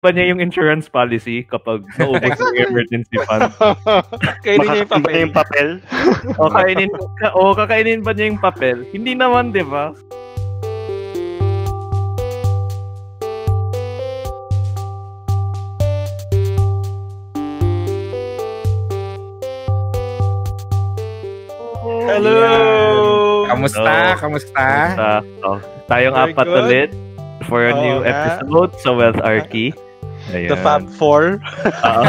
pa niya yung insurance policy kapag naubos yung emergency fund. Kainin niya yung papel. yung papel. o kainin o kakainin pa niya yung papel. Hindi naman, 'di ba? Hello! Kamusta? Hello. Kamusta? Sa, oh, tayong Very apat good. ulit for a Oo new episode sa Wealth Archy. The Fab Four. Oo.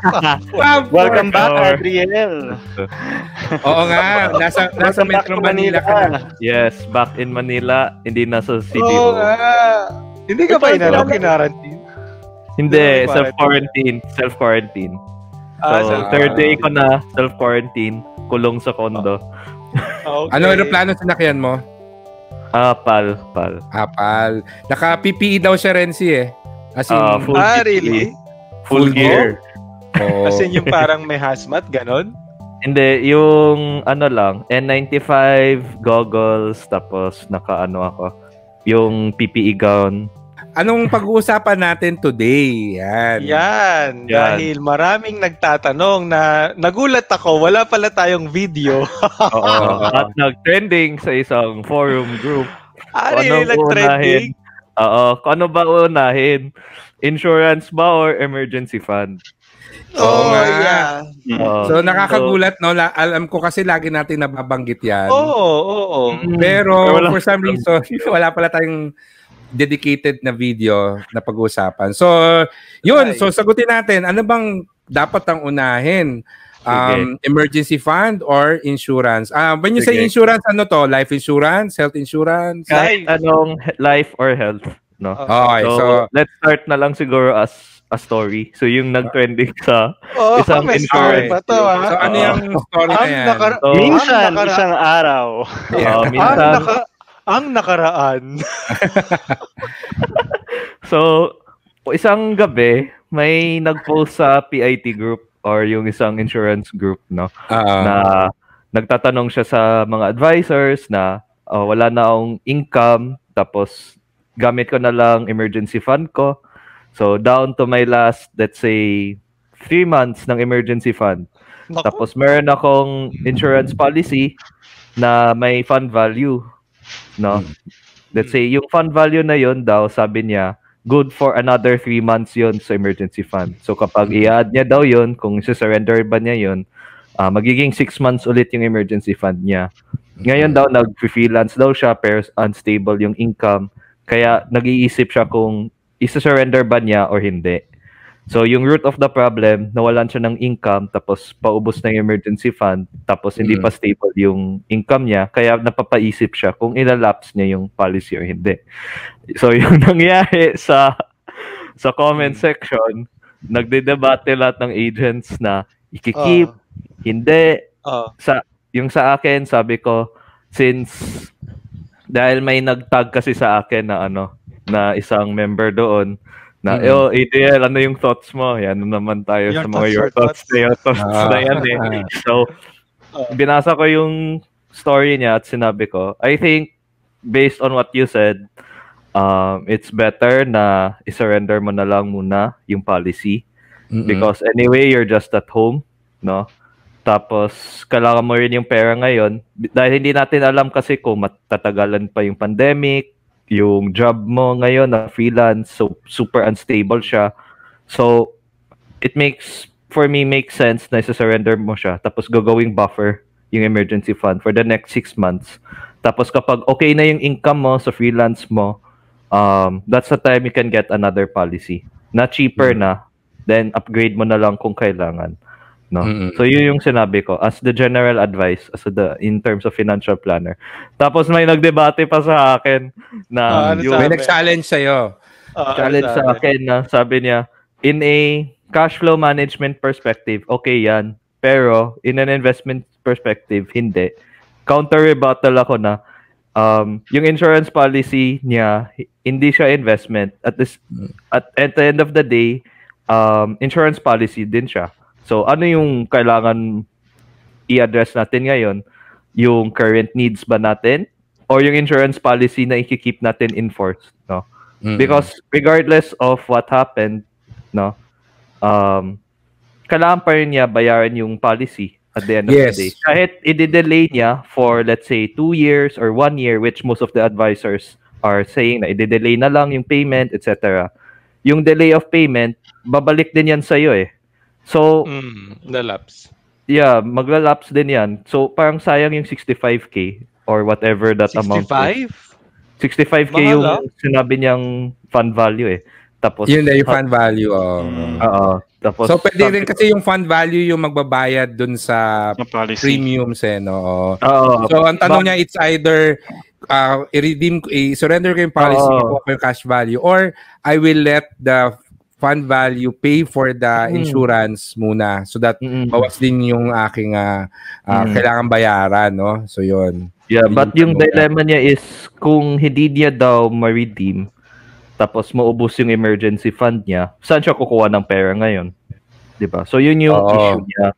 Fab Welcome back, Or- Adriel. Oo nga, nasa, nasa Welcome Metro to Manila ka na. yes, back in Manila, hindi na sa Oo nga. Hindi ka ba inalaw kinarantine? Hindi, self-quarantine. Self-quarantine. Ah, So, self- third day ko na self-quarantine, kulong sa kondo. Okay. Ano aeroplano sinakyan mo? Ah, pal, pal. Apal. Naka-PPE daw siya, Renzi eh. As in, Ah, full Ah, really? Full gear. Oo. As in yung parang may hazmat, ganon? Hindi, yung ano lang, N95 goggles, tapos naka-ano ako, yung PPE gown. Anong pag-uusapan natin today? Yan. Yan. Yan. Dahil maraming nagtatanong na nagulat ako, wala pala tayong video. Oo. At nag-trending sa isang forum group. Ano yung anong nag-trending? Oo, kung ano ba unahin? Insurance ba or emergency fund? Oh, nga. yeah. Oo. So nakakagulat no, La- alam ko kasi lagi natin nababanggit 'yan. Oo, oo, oo. Mm. Pero Wala- for some reason, wala pala tayong dedicated na video na pag-uusapan. So, yun. So, sagutin natin. Ano bang dapat ang unahin? Um, emergency fund or insurance? Ah, when you say Sige. insurance, ano to? Life insurance? Health insurance? Kahit anong life or health, no? Okay, So, so, let's start na lang siguro as a story. So, yung nag-trending sa Oh, Isang may story insurance. pa to, ha? so ano yung story na yan? nakara- So, Minsan, ang nakara- isang araw. uh, ang, minsan, naka, ang nakaraan. so, isang gabi, may nag-post sa PIT group or yung isang insurance group, no? Ah, na nagtatanong siya sa mga advisors na oh, wala na akong income tapos gamit ko na lang emergency fund ko. So down to my last let's say three months ng emergency fund. Naku, Tapos meron akong insurance policy na may fund value. No? Let's say yung fund value na yon daw sabi niya good for another three months yon sa emergency fund. So kapag i-add niya daw yon kung surrender ba niya yon ah, magiging six months ulit yung emergency fund niya. Ngayon daw, nag-freelance daw siya pero unstable yung income. Kaya nag-iisip siya kung isa-surrender ba niya or hindi. So yung root of the problem, nawalan siya ng income tapos paubos na yung emergency fund tapos hindi Mm. pa stable yung income niya kaya napapaisip siya kung ilalapse niya yung policy or hindi. So yung nangyari sa sa comment section, nagde-debate lahat ng agents na ikikip, Ah. hindi, oh. sa yung sa akin sabi ko since dahil may nagtag kasi sa akin na ano na isang member doon na Mhm. yo ATL ano yung thoughts mo yan na naman tayo Your sa mga thoughts, your your thoughts, thoughts. na your thoughts Ah. na yan eh so Ah. binasa ko yung story niya at sinabi ko I think based on what you said um it's better na i-surrender mo na lang muna yung policy mm-mm. because anyway you're just at home no tapos kailangan mo rin yung pera ngayon dahil hindi natin alam kasi kung matatagalan pa yung pandemic yung job mo ngayon na freelance so super unstable siya. So it makes for me makes sense na isa-surrender mo siya tapos gagawing buffer yung emergency fund for the next six months. Tapos kapag okay na yung income mo sa freelance mo um, that's the time you can get another policy. Na cheaper na then upgrade mo na lang kung kailangan no? Mm-mm. so yun yung sinabi ko as the general advice as the in terms of financial planner. Tapos may nagdebate pa sa akin Ah, na ano yung May nag-challenge sa'yo. Ah, challenge ano sa sabi? akin na sabi niya in a cash flow management perspective okay yan. Pero in an investment perspective hindi. Counter rebuttal ako na um, yung insurance policy niya hi- hindi siya investment. At this at, at the end of the day um, insurance policy din siya so ano yung kailangan i-address natin ngayon yung current needs ba natin or yung insurance policy na i-keep natin in force no Mm-mm. Because regardless of what happened, no? Um, kailangan pa rin niya bayaran yung policy at the end of Yes. the day. Kahit i-delay niya for let's say two years or one year, which most of the advisors are saying na i-delay na lang yung payment, etc. Yung delay of payment, babalik din yan sa'yo eh. So, Mm, the lapse. yeah, maglalapse din yan. So, parang sayang yung 65k or whatever that amount. is. 65? 65k Mahal, yung ah. sinabi niyang fund value eh. Tapos, Yun na yung fund value. Oh. Oo. Tapos, So pwede rin kasi yung fund value yung magbabayad dun sa Na policy. premiums eh, no? Oo. So ang tanong niya, it's either uh, i-redeem, i-surrender ko yung policy, makuha ko yung cash value, or I will let the fund value pay for the Mm. insurance muna so that Mm-mm. bawas din yung aking uh, uh, Mm. kailangan bayaran, no? So yun. Yeah, but yung niya. dilemma niya is kung hindi niya daw ma-redeem, tapos maubos yung emergency fund niya, saan siya kukuha ng pera ngayon? 'Di ba? So yun yung Oo. issue niya.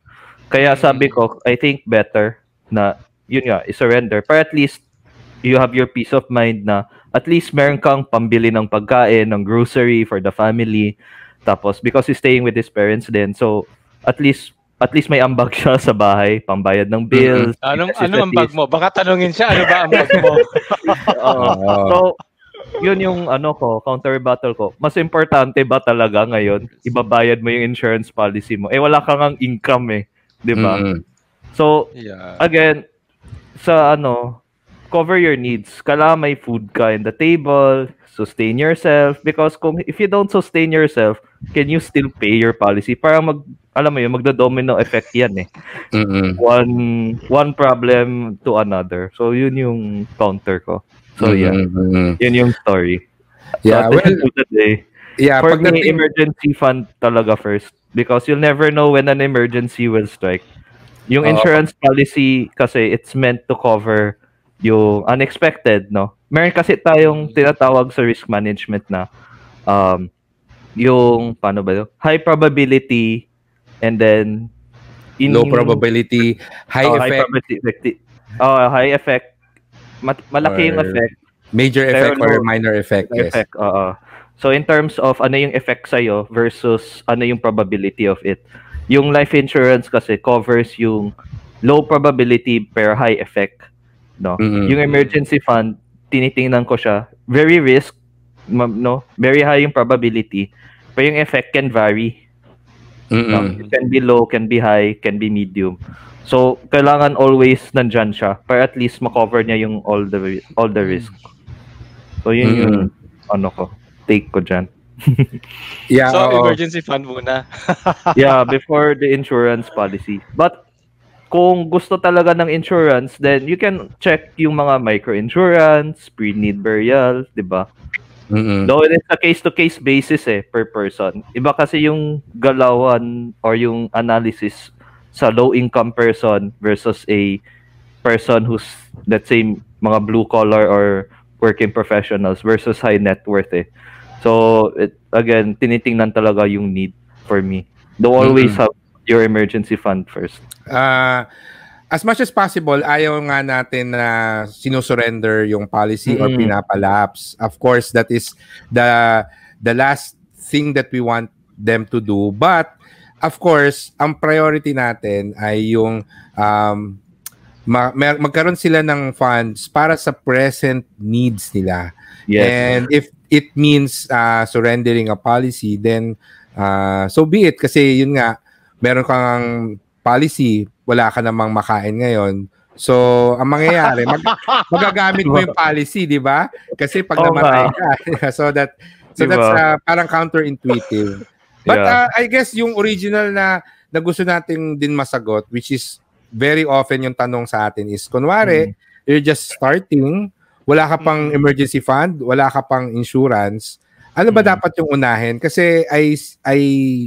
Kaya sabi ko, I think better na yun nga, i-surrender. Para at least you have your peace of mind na at least meron kang pambili ng pagkain, ng grocery for the family. Tapos because he's staying with his parents din, so at least at least may ambag siya sa bahay, pambayad ng bills. Anong, necessities. ano ang bag mo? Baka tanungin siya, ano ba ang bag mo? Oo. So, yun yung ano ko, counter rebuttal ko. Mas importante ba talaga ngayon, ibabayad mo yung insurance policy mo? Eh, wala kang ang income eh. Di ba? Mm. So, yeah. again, sa ano, cover your needs. Kailangan may food ka in the table, sustain yourself. Because kung if you don't sustain yourself, can you still pay your policy? Para mag, alam mo yun, magdo-domino effect yan eh. Mm-mm. One, one problem to another. So, yun yung counter ko. So, yeah. Mm-mm. Yun yung story. Yeah, so, well, end of the day, yeah, for me, pagdating- emergency fund talaga first. Because you'll never know when an emergency will strike. Yung insurance policy kasi it's meant to cover yung unexpected, no? Meron kasi tayong tinatawag sa risk management na um, yung, paano ba yun? High probability and then in, low probability, high Oh, effect, probability. Oh, high effect. Mat- malaki yung Or effect. major effect or low- minor effect. Yes. effect, oo. So in terms of ano yung effect sa'yo versus ano yung probability of it. Yung life insurance kasi covers yung low probability pero high effect, no? Mm-mm. Yung emergency fund, tinitingnan ko siya, very risk, ma- no? Very high yung probability, pero yung effect can vary. No? Mm-mm. It can be low, can be high, can be medium. So, kailangan always nandyan siya para at least makover niya yung all the all the risk. So, yun yung ano ko, take ko dyan. Yeah, so, oo. emergency fund muna. yeah, before the insurance policy. But, kung gusto talaga ng insurance, then you can check yung mga micro-insurance, pre-need burial, di ba? Mm-mm. Though it's a case-to-case basis eh, per person. Iba kasi yung galawan or yung analysis sa low-income person versus a person who's, let's say, mga blue-collar or working professionals versus high net worth eh. So, it, again, tinitingnan talaga yung need for me. Do always Mhm. have your emergency fund first. Ah, as much as possible, ayaw nga natin na sinusurrender yung policy or Mm. pinapalapse. Of course, that is the the last thing that we want them to do. But, of course, ang priority natin ay yung um, ma- mer- magkaroon sila ng funds para sa present needs nila. Yes. And if it means uh, surrendering a policy, then uh, so be it. Kasi yun nga, meron kang policy, wala ka namang makain ngayon. So, ang mangyayari, mag, magagamit mo yung policy, di ba? Kasi pag Oo namatay ka. so that so Diba? that's uh, parang counterintuitive. But Yeah. uh, I guess yung original na, na gusto nating din masagot, which is very often yung tanong sa atin is, kunwari, you're just starting, wala ka pang emergency fund, wala ka pang insurance, ano ba Mm. dapat yung unahin? Kasi I, I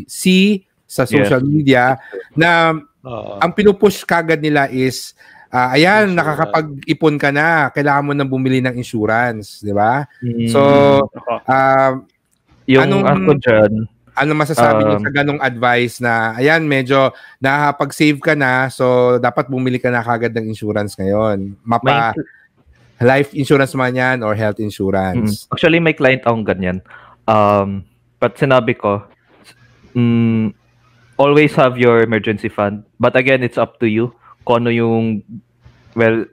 see sa social media na Oo. ang pinupush kagad nila is, ah, ayan, Insurance. nakakapag-ipon ka na, kailangan mo nang bumili ng insurance, di ba? Mm. So, ah, yung anong- ako dyan, ano masasabi niyo Um, sa ganong advice na, ayan, medyo nakakapag-save ka na, so dapat bumili ka na kagad ng insurance ngayon. Mapa, may, life insurance man yan or health Mm. insurance. Actually, may client akong ganyan. Um, but sinabi ko, mm, always have your emergency fund. But again, it's up to you kung ano yung, well,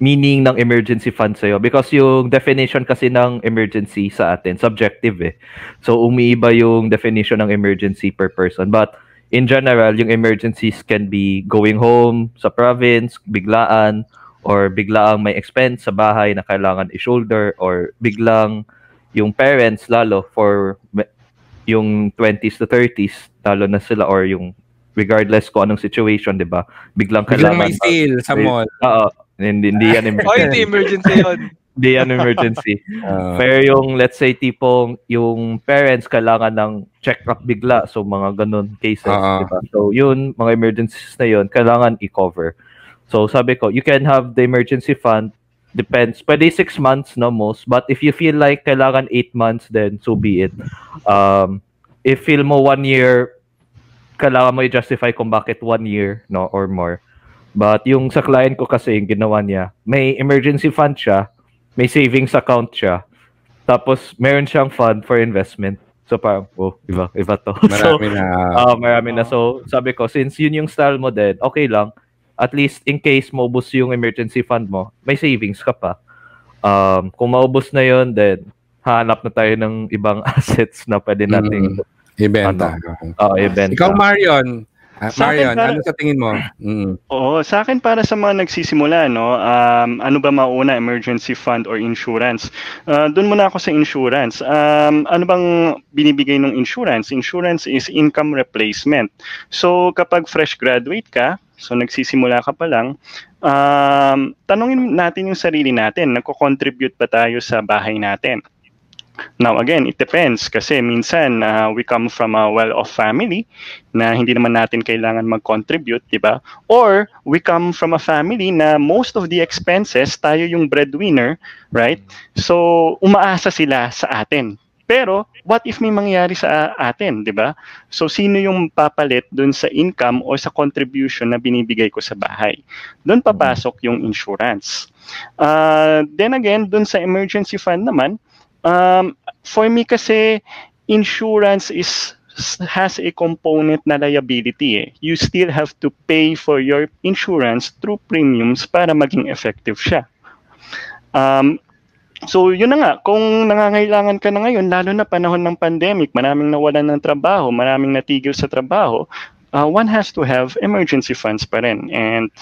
meaning ng emergency fund sa'yo. Because yung definition kasi ng emergency sa atin, subjective eh. So, umiiba yung definition ng emergency per person. But, in general, yung emergencies can be going home sa province, biglaan, or biglaang may expense sa bahay na kailangan i-shoulder, or biglang yung parents, lalo, for yung 20s to 30s, talo na sila, or yung regardless ko anong situation, di ba? Biglang Biglang kailangan... may sale sa mall. Oo. Hindi, hindi yan emergency. oh, hindi emergency yun. Hindi yan emergency. Ah. Pero yung, let's say, tipong yung parents kailangan ng check-up bigla. So, mga ganun cases. Oo. diba? So, yun, mga emergencies na yun, kailangan i-cover. So, sabi ko, you can have the emergency fund. Depends. Pwede six months no most. But if you feel like kailangan eight months, then so be it. Um, if feel mo one year, kailangan mo i-justify kung bakit one year no or more. But yung sa client ko kasi, yung ginawa niya, may emergency fund siya, may savings account siya, tapos meron siyang fund for investment. So parang, oh, iba, iba to. so, Marami na. ah marami na. So sabi ko, since yun yung style mo din, okay lang. At least in case maubos yung emergency fund mo, may savings ka pa. Um, kung maubos na yun, then hanap na tayo ng ibang assets na pwede nating Ibenta. uh, ibenta. Ikaw, Marion. Ah, Sa akin, Marion, para- ano sa tingin mo? Mm. Oo, sa akin para sa mga nagsisimula, no, um, ano ba mauna, emergency fund or insurance? Uh, Doon muna ako sa insurance. Um, ano bang binibigay ng insurance? Insurance is income replacement. So kapag fresh graduate ka, so nagsisimula ka pa lang, um, tanongin natin yung sarili natin, nagko-contribute ba tayo sa bahay natin? Now again, it depends kasi minsan uh, we come from a well-off family na hindi naman natin kailangan mag-contribute, di ba? Or we come from a family na most of the expenses tayo yung breadwinner, right? So umaasa sila sa atin. Pero what if may mangyari sa atin, di ba? So sino yung papalit dun sa income o sa contribution na binibigay ko sa bahay? Doon papasok yung insurance. Uh, then again, dun sa emergency fund naman, Um, for me kasi insurance is has a component na liability eh. You still have to pay for your insurance through premiums para maging effective siya. Um, so yun na nga, kung nangangailangan ka na ngayon, lalo na panahon ng pandemic, maraming nawalan ng trabaho, maraming natigil sa trabaho, uh, one has to have emergency funds pa rin. And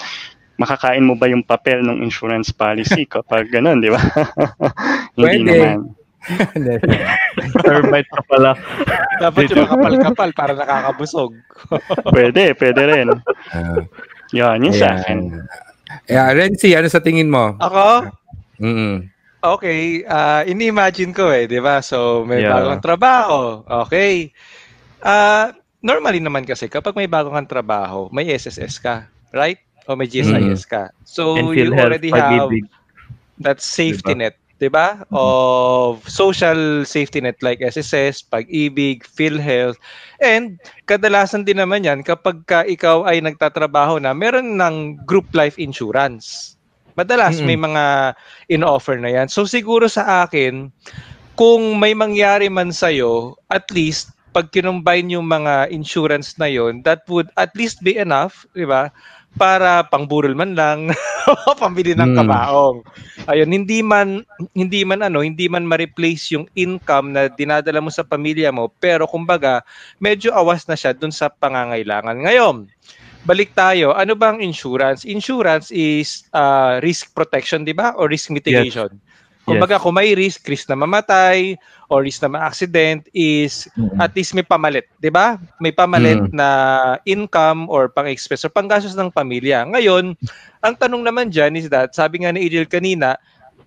makakain mo ba yung papel ng insurance policy kapag ganun, di ba? Hindi Pwede. naman. Termite ka pala. Dapat yung makapal-kapal para nakakabusog. Pwede, pwede rin. Ah, Yan, yun sa ayan. akin. Yeah, Renzi, ano sa tingin mo? Ako? Mm. Okay, ah ini-imagine ko eh, 'di ba? So may Yeah. bagong trabaho. Okay. Ah, normally naman kasi kapag may bagong kang trabaho, may SSS ka, right? O may GSIS ka. So And you already have pag-ibig. that safety Diba? net, 'di ba? Of social safety net like SSS, pag-ibig, PhilHealth. And kadalasan din naman 'yan kapag ka ikaw ay nagtatrabaho na, meron ng group life insurance. Madalas Mm-mm. may mga in-offer na 'yan. So siguro sa akin, kung may mangyari man sa'yo, at least pag kinumbine yung mga insurance na yon, that would at least be enough, di ba? Para pangburol man lang, pambili ng Hmm. kabaong. Ayun, hindi man hindi man ano, hindi man ma-replace yung income na dinadala mo sa pamilya mo, pero kumbaga, medyo awas na siya dun sa pangangailangan. Ngayon, balik tayo, ano bang insurance? Insurance is uh, risk protection, di ba? Or risk mitigation. Kumbaga, Yes. kung may risk, risk na mamatay, or risk na ma-accident, is Mm. at least may pamalit, 'di ba? May pamalit na income or pang-expense or panggastos ng pamilya. Ngayon, ang tanong naman diyan is that sabi nga ni Adriel kanina,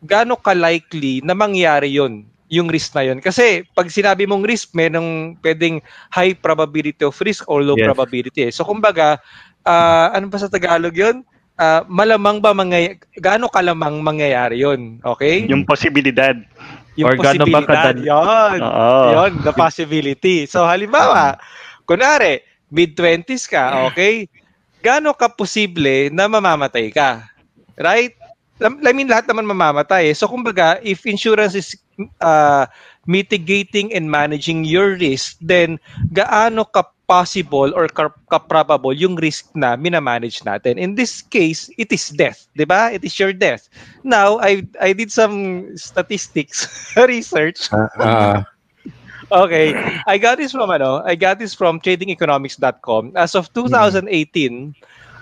gaano ka-likely na mangyari 'yon? Yung risk na 'yon. Kasi pag sinabi mong risk, merong pwedeng high probability of risk or low Yes. probability. eh. So kumbaga, ah, ano ba sa Tagalog 'yon? Ah, malamang ba mangyay gaano kalamang mangyayari 'yon? Okay? Yung posibilidad. Yung Or ba posibilidad. kadal- Yun. Oo. Yun, the possibility. So halimbawa, kunwari, mid-20s ka, okay? Gaano ka posible na mamamatay ka? Right? I mean, lahat naman mamamatay. So kumbaga, if insurance is uh, mitigating and managing your risk, then gaano ka possible or ka-probable yung risk na minamanage natin. In this case, it is death, 'di ba? It is your death. Now, I I did some statistics research. Uh, uh. okay, I got this from ano, I got this from tradingeconomics.com. As of 2018, hmm.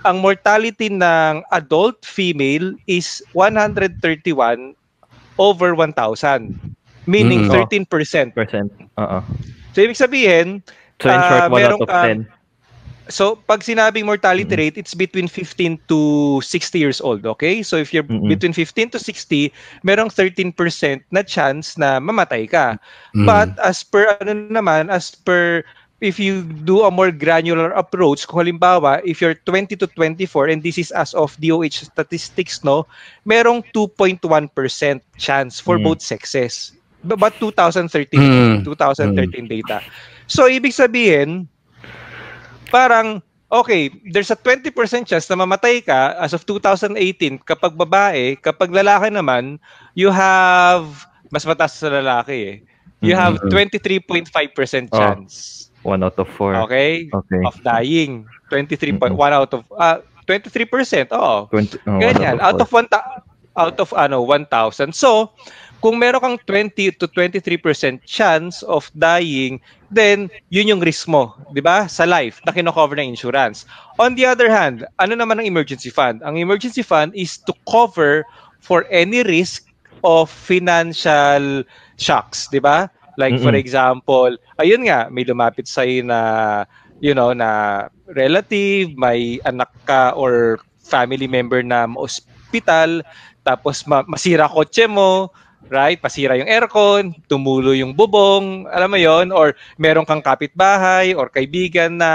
ang mortality ng adult female is 131 over 1,000. Meaning mm, 13%. Percent. Uh-uh. So, ibig sabihin, So in short, uh, 1 out of 10. So pag sinabing mortality mm-hmm. rate, it's between 15 to 60 years old, okay? So if you're mm-hmm. between 15 to 60, merong 13% na chance na mamatay ka. Mm-hmm. But as per ano naman, as per if you do a more granular approach, kung halimbawa, if you're 20 to 24, and this is as of DOH statistics, no, merong 2.1% chance for mm. both sexes. But 2013, mm. 2013 mm. data. So, ibig sabihin, parang, okay, there's a 20% chance na mamatay ka as of 2018 kapag babae, kapag lalaki naman, you have, mas mataas sa lalaki eh. You have 23.5% chance. Oh, one out of four. Okay? okay. Of dying. 23.1 mm-hmm. out of, uh, 23%, oo. 20, oh, Ganyan. Out of, one ta- out of ano 1,000. So, kung meron kang 20 to 23% chance of dying, then yun yung risk mo, 'di ba? Sa life na kino-cover ng insurance. On the other hand, ano naman ang emergency fund? Ang emergency fund is to cover for any risk of financial shocks, 'di ba? Like mm-hmm. for example, ayun nga, may lumapit sa na you know na relative, may anak ka or family member na ma-hospital, tapos ma- masira kotse mo, right? Pasira yung aircon, tumulo yung bubong, alam mo yon or meron kang kapitbahay or kaibigan na,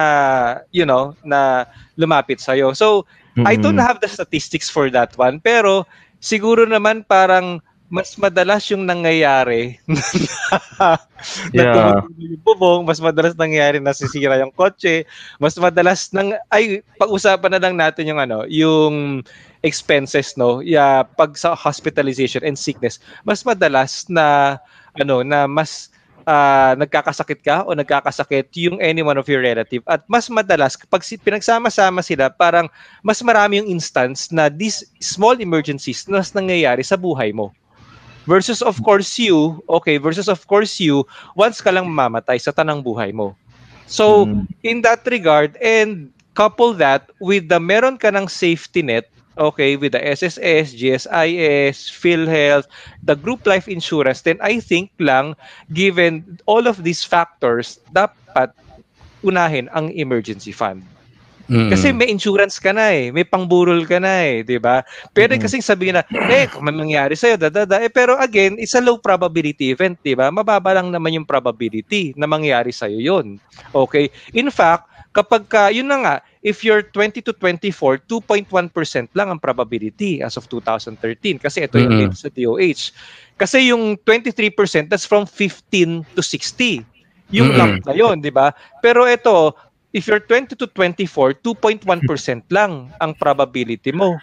you know, na lumapit sa iyo. So, mm-hmm. I don't have the statistics for that one, pero siguro naman parang mas madalas yung nangyayari na yeah. yung bubong, mas madalas nangyayari na sisira yung kotse, mas madalas nang ay pag-usapan na lang natin yung ano, yung expenses no? Yeah, pag sa hospitalization and sickness mas madalas na ano na mas uh, nagkakasakit ka o nagkakasakit yung any one of your relative. At mas madalas kapag pinagsama-sama sila parang mas marami yung instance na these small emergencies na nangyayari sa buhay mo. Versus of course you okay versus of course you once ka lang mamamatay sa tanang buhay mo. So mm. in that regard and couple that with the meron ka ng safety net okay, with the SSS, GSIS, PhilHealth, the group life insurance, then I think lang, given all of these factors, dapat unahin ang emergency fund. Mm-hmm. Kasi may insurance ka na eh, may pangburol ka na eh, 'di ba? Pero mm-hmm. kasi sabihin na, eh, kung may mangyari sa iyo, dadada, eh pero again, it's a low probability event, 'di ba? Mababa lang naman yung probability na mangyari sa iyo 'yon. Okay? In fact, kapag ka, yun na nga, if you're 20 to 24, 2.1% lang ang probability as of 2013 kasi ito yung mm-hmm. sa DOH. Kasi yung 23% that's from 15 to 60. Yung mm-hmm. lump na yun, di ba? Pero ito, if you're 20 to 24, 2.1% lang ang probability mo.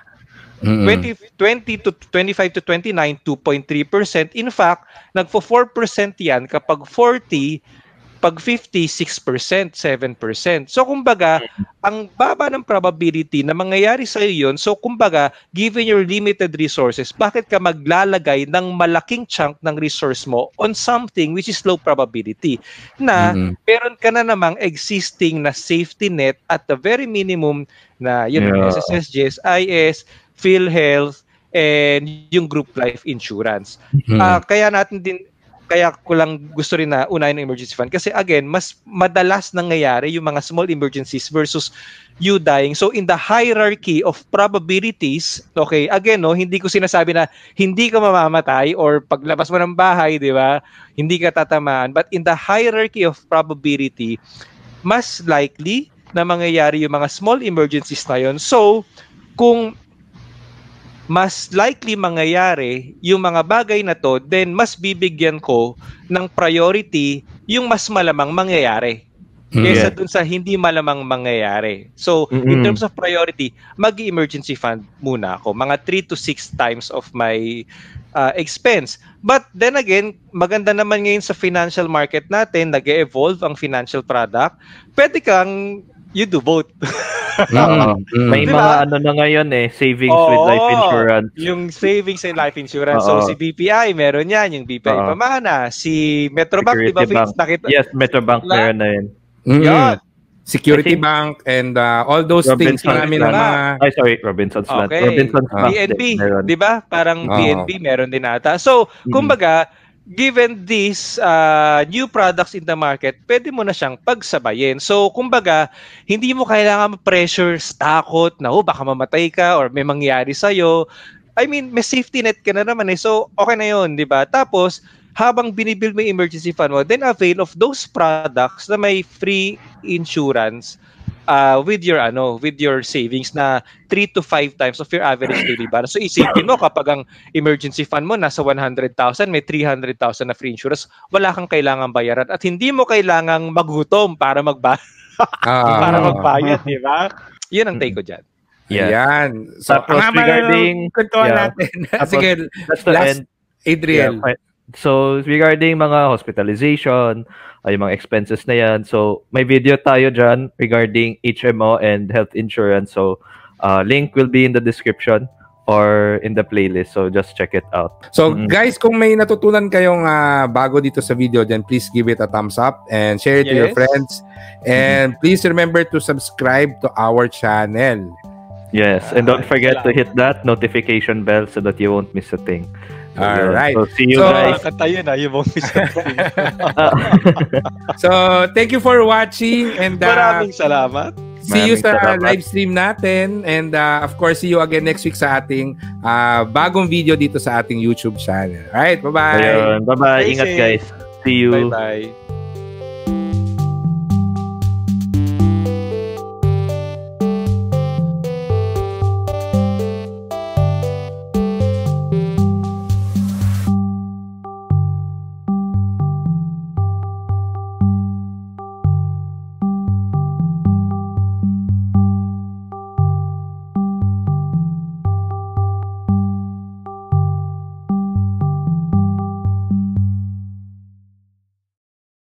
Mm-hmm. 20, 20 to 25 to 29, 2.3%. In fact, nagfo 4% yan kapag 40 pag 50, 6%, 7%. So kumbaga, ang baba ng probability na mangyayari sa iyo yun, so kumbaga, given your limited resources, bakit ka maglalagay ng malaking chunk ng resource mo on something which is low probability? Na mm-hmm. meron ka na namang existing na safety net at the very minimum na yun, yeah. SSS, GSIS, PhilHealth, and yung group life insurance. Mm-hmm. Uh, kaya natin din kaya ko lang gusto rin na unahin ng emergency fund. Kasi again mas madalas nangyayari yung mga small emergencies versus you dying. So in the hierarchy of probabilities okay again no hindi ko sinasabi na hindi ka mamamatay or paglabas mo ng bahay di ba hindi ka tatamaan. But in the hierarchy of probability mas likely na mangyayari yung mga small emergencies na yun. So kung mas likely mangyayari yung mga bagay na to, then mas bibigyan ko ng priority yung mas malamang mangyayari. Mm, kaysa yeah. dun sa hindi malamang mangyayari. So, mm-hmm. in terms of priority, mag-emergency fund muna ako. Mga 3 to 6 times of my uh, expense. But then again, maganda naman ngayon sa financial market natin, nag-evolve ang financial product. Pwede kang you do both. mm, mm. May diba? mga ano na ngayon eh, savings Oo, with life insurance. Yung savings and life insurance. Oo. So si BPI, meron yan. Yung BPI Oo. Pamana. Si Metrobank, di ba? Bank. Nakita, yes, Metrobank la- meron na yun. Mm. Yan. Security think, Bank and uh, all those Robinson's things marami na mga ay sorry Robinson's okay. Land Robinson's uh, BNB di ba parang BNB meron din ata so mm. Given these uh, new products in the market, pwede mo na siyang pagsabayin. So, kumbaga, hindi mo kailangan pressure, takot na, oh, baka mamatay ka or may mangyari sa'yo. I mean, may safety net ka na naman eh. So, okay na yun, di ba? Tapos, habang binibuild mo emergency fund mo, then avail of those products na may free insurance uh, with your ano with your savings na 3 to 5 times of your average daily balance. So isipin mo kapag ang emergency fund mo nasa 100,000, may 300,000 na free insurance, wala kang kailangan bayaran at hindi mo kailangang magutom para magba uh, para magbayad, di ba? 'Yun ang take ko diyan. Yeah. Ayan. So, Tapos regarding yeah. natin. Sige, last, Adriel. Yeah, so regarding mga hospitalization, ay mga expenses na yan. So, may video tayo dyan regarding HMO and health insurance. So, uh, link will be in the description or in the playlist. So, just check it out. So, mm-hmm. guys, kung may natutunan kayong uh, bago dito sa video, then please give it a thumbs up and share it yes. to your friends. And mm-hmm. please remember to subscribe to our channel. Yes, and don't forget to hit that notification bell so that you won't miss a thing. All right. So, see you so, guys. Kanta yun ah, yung So, thank you for watching and uh, maraming salamat. See maraming you sa salamat. live stream natin and uh, of course see you again next week sa ating uh, bagong video dito sa ating YouTube channel. All right, bye-bye. Ayun, bye-bye. Ingat guys. See you. Bye-bye.